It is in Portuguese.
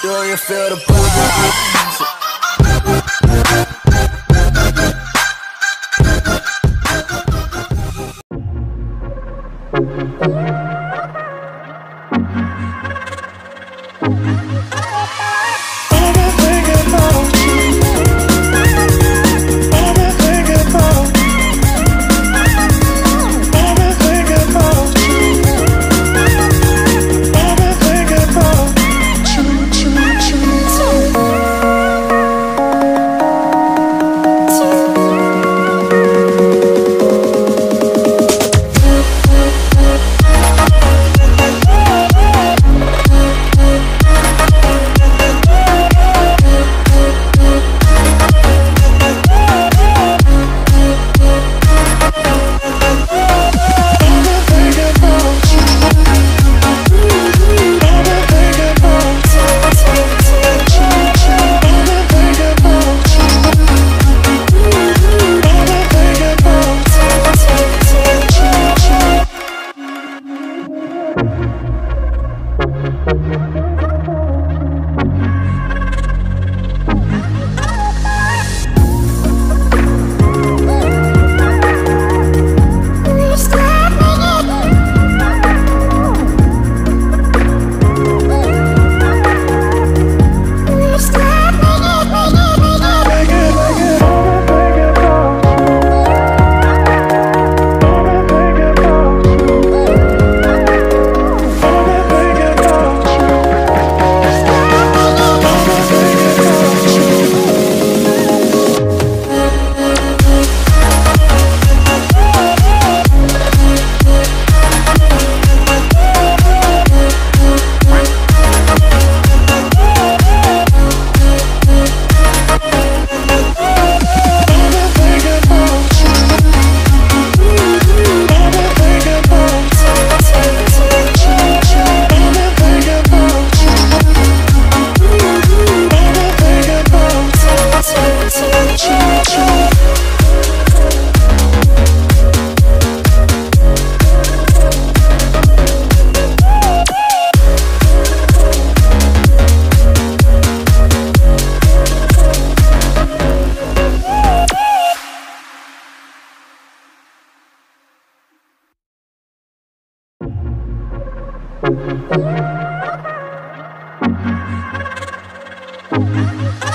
sure you feel the vibes. Thank you.